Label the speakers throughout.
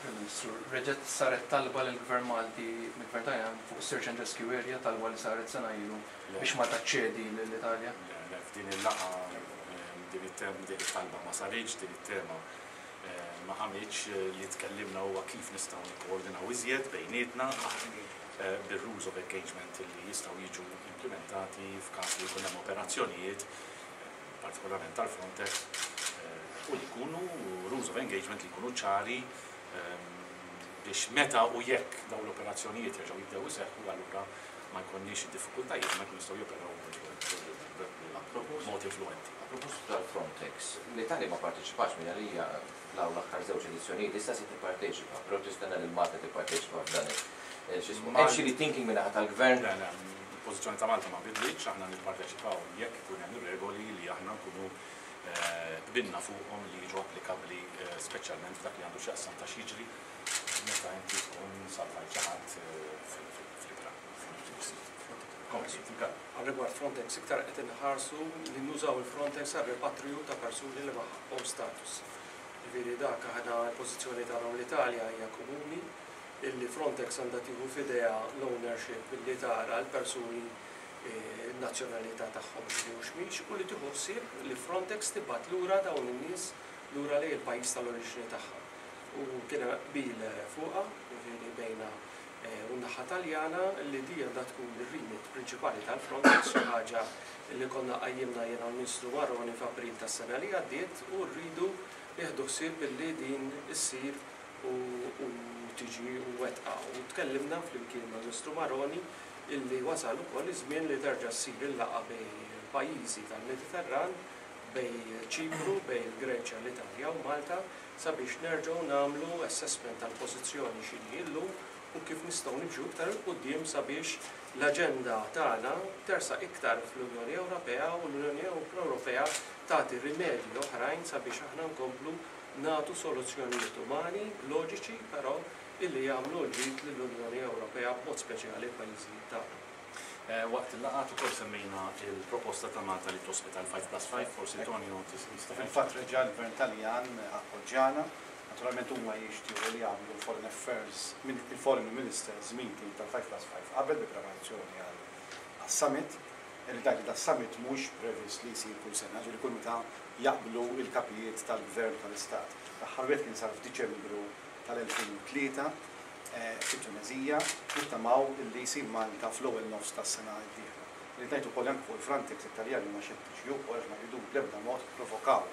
Speaker 1: Prim-Ministru, reġgħet saret talba lill-Gvern Malti, mill-Gvern Taljan, fuq is-Search and Rescue Area, talba li saret sena ilu biex Malta ċċedi lill-Italja.
Speaker 2: Le, le, f'din il-laqgħa din it-tema, din it-talba ma saritx, din it-tema ma ħamitx li tkellimna huwa kif nistgħu nikkoordinaw iżjed bejnietna bir-rules of engagement li jistgħu jiġu implementati f'każ li jkun hemm operazzjonijiet partikolarment tal-Frontex, u li jkunu rules of engagement li jkunu ċari biex meta u jekk dawn l-operazzjonijiet jerġgħu jibdew iseħħu allura ma jkollniex diffikultajiet ma jkun jistgħu joperaw mod influenti.
Speaker 3: Proposta tal-Frontex li tali ma parteċipax minn għalija f'dawn l-aħħar żewġ edizzjonijiet issa se tipparteċipa, però tistenna lil Malta tipparteċipa f'dan il-xismu. Hemm xi rethinking min-naħa tal-Gvern?
Speaker 2: Il-pożizzjoni ta' Malta ma nbidlitx, aħna nipparteċipaw jekk ikun hemm ir-regoli li aħna nkunu qbilna fuqhom li jiġu applikabbli speċjalment f'dak li għandu x'jaqsam ta' x'jiġri meta inti tkun salvajt xi ħadd fl-ibħra,
Speaker 4: fil-gżira. Għar-rigward Frontex, iktar qed inħarsu li nużaw il-Frontex għar-ripatriju ta' persuni li ma ħaqqhomx status. Jiġifieri dak aħna l-pożizzjoni tagħna u l-Italja hija komuni. illi Frontex għandha tieħu f'idejha l-ownership li tara l-persuni n-nazzjonalità tagħhom ġewx mhix u li tieħu ħsieb li Frontex tibgħat lura dawn in-nies lura lejn il-pajjiż tal-oriġini tagħha. U kien hemm qbil fuqha, jiġifieri bejna u n-naħa Taljana, li din għandha tkun ir-remit prinċipali tal-Frontex, xi ħaġa li konna qajjimna jiena u l-Ministru Marroni f'April tas-sena li għaddiet u rridu nieħdu ħsieb illi din issir u tiġi mwettqa u tkellimna flimkien mal-Ministru Maroni illi wasal ukoll iż-żmien li terġa' ssir il-laqgħa bejn il-pajjiżi tal-Mediterran, bejn Ċipru, bejn il-Greċja, l-Italja u Malta sabiex nerġgħu nagħmlu assessment tal-pożizzjoni x'inhi illum u kif nistgħu nimxu iktar 'il quddiem sabiex l-aġenda tagħna tersaq iktar fl-Unjoni Ewropea u l-Unjoni Ewropea tagħti rimedji oħrajn sabiex aħna nkomplu nagħtu soluzzjonijiet umani, loġiċi, però illi jagħmlu l-ġid lill-Unjoni Ewropea b'mod speċjali l-pajjiżi tagħna.
Speaker 2: Waqt il-laqgħat ukoll semmejna l-proposta ta' Malta li tospita l-Five Plus Five, forsi Tonio tista'.
Speaker 5: Fil-fatt reġa' l-Gvern Taljan appoġġjana. Naturalment huma jixtiequ li jagħmlu l-Foreign Affairs, il-Foreign Ministers meeting tal-Five Plus Five qabel bi preparazzjoni għas-Summit. Irrid ngħid li das-Summit mhux previst li jsir kull sena, ġifieri kull meta jaqblu l-kapijiet tal-Gvern tal-Istat. L-aħħar wieħed kien sar f'Diċembru tal-2003 fit-Tuneżija. Nittamaw li jsir Malta fl-ewwel nofs tas-sena d-dieħla. Irrid ngħid ukoll hemm fuq il-Frontex li t-Taljani huma xettiċi wkoll għax ma jridux bl-ebda mod jipprovokaw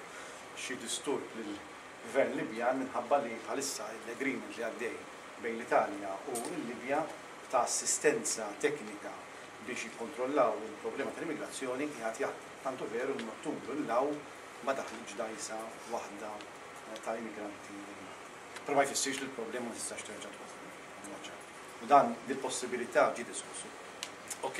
Speaker 5: xi disturb lill-Gvern Libjan minħabba li bħalissa l-agreement li għaddej bejn l-Italja u l-Libja ta' assistenza teknika biex jikkontrollaw il-problema tal-immigrazzjoni qiegħed jaħdem. Tant hu veru li m'Ottubru 'l hawn ma daħlitx dgħajsa waħda ta' immigranti illegali. Però ma jfissirx li l-problema ma tistax terġa' twaħħal, huwa ċar. U dan, din possibilità ġie
Speaker 2: diskuss ukoll. Ok.